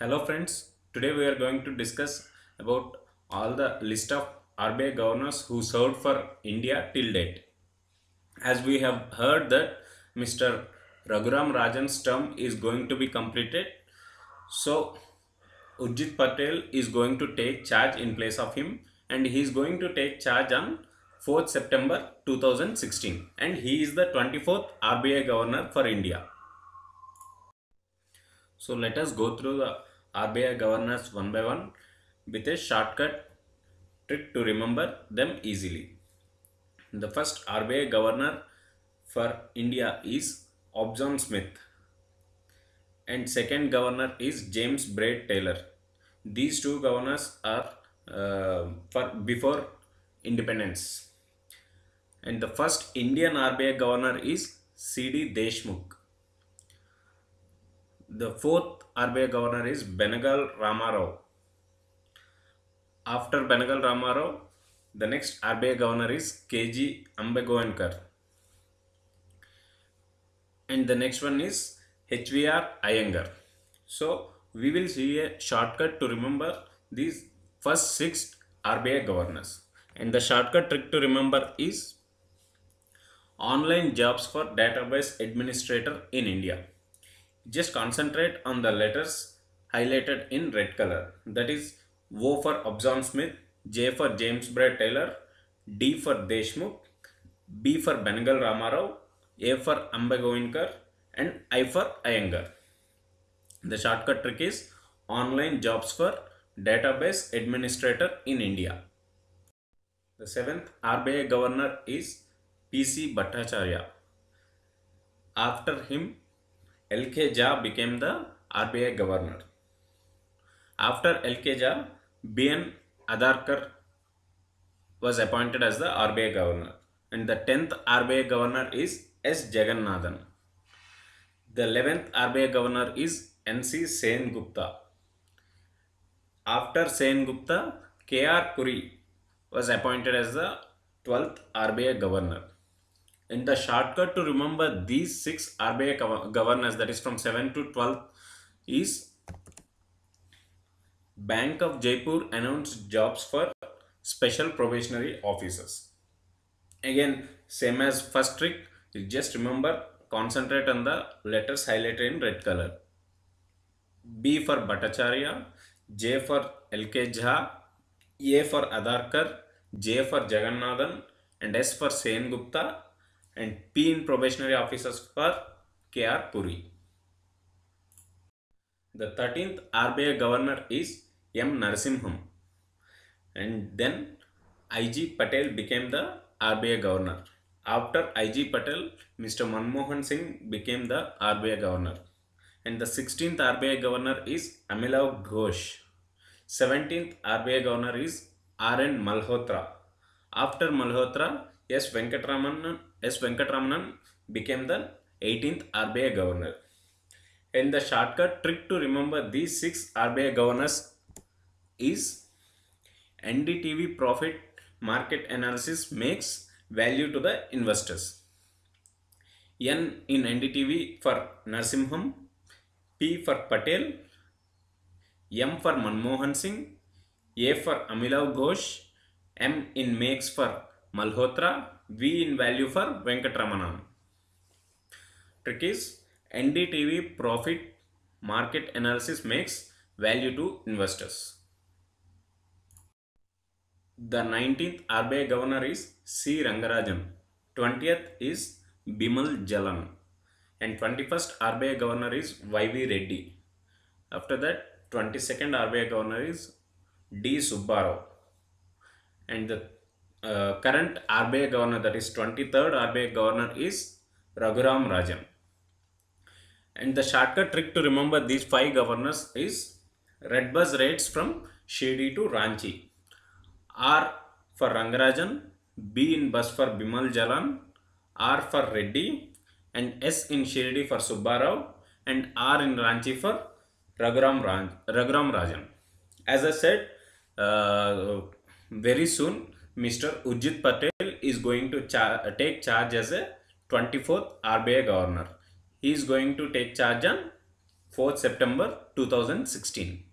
Hello friends, today we are going to discuss about all the list of RBI governors who served for India till date. As we have heard that Mr. Raghuram Rajan's term is going to be completed, so Urjit Patel is going to take charge in place of him and he is going to take charge on 4th September 2016 and he is the 24th RBI governor for India. So let us go through the RBI governors one by one with a shortcut trick to remember them easily. The first RBI governor for India is Osborne Smith and second governor is James Braid Taylor. These two governors are uh, for before independence. And the first Indian RBI governor is C.D. Deshmukh. The fourth RBI governor is Benegal Ramarao. After Benegal Ramarao, the next RBI governor is KG Ambegaokar. And the next one is HVR Iyengar. So we will see a shortcut to remember these first six RBI governors. And the shortcut trick to remember is online jobs for database administrator in India just concentrate on the letters highlighted in red color that is O for Osborne Smith, J for James Braid Taylor, D for Deshmukh, B for Benegal Ramarao, A for Ambegaokar and I for Iyengar. The shortcut trick is online jobs for database administrator in India. The seventh RBI governor is PC Bhattacharya. After him, LK Jha became the RBI governor. After LK Jha, BN Adarkar was appointed as the RBI governor. And the 10th RBI governor is S. Jagannathan. The 11th RBI governor is NC Sen Gupta. After Sen Gupta, KR Puri was appointed as the 12th RBI governor. And the shortcut to remember these six RBI gov- governors, that is from 7 to 12, is Bank of Jaipur announced jobs for special probationary officers. Again, same as first trick, just remember concentrate on the letters highlighted in red color. B for Bhattacharya, J for LK Jha, A for Adarkar, J for Jagannathan, and S for Sen Gupta, and P in probationary officers for KR Puri. The 13th RBI governor is M. Narasimham, and then IG Patel became the RBI governor. After IG Patel, Mr. Manmohan Singh became the RBI governor. And the 16th RBI governor is Amitav Ghosh. 17th RBI governor is R.N. Malhotra. After Malhotra, S. Venkatramanan, S. Venkatramanan became the 18th RBI governor. And the shortcut trick to remember these six RBI governors is NDTV profit market analysis makes value to the investors. N in NDTV for Narsimham, P for Patel, M for Manmohan Singh, A for Amitav Ghosh, M in makes for Malhotra, V in value for Venkatramanan. Trick is NDTV profit market analysis makes value to investors. The 19th RBI governor is C. Rangarajan. 20th is Bimal Jalan. And 21st RBI governor is Y.V. Reddy. After that, 22nd RBI governor is D. Subbarao. And the uh, current RBI governor, that is 23rd RBI governor, is Raghuram Rajan. And the shortcut trick to remember these five governors is red bus rates from Shirdi to Ranchi. R for Rangarajan, B in bus for Bimal Jalan, R for Reddy, and S in Shirdi for Subbarao, and R in Ranchi for Raghuram, Ran- Raghuram Rajan. As I said, uh, very soon Mr. Urjit Patel is going to cha- uh, take charge as a 24th RBI governor. He is going to take charge on 4th September 2016.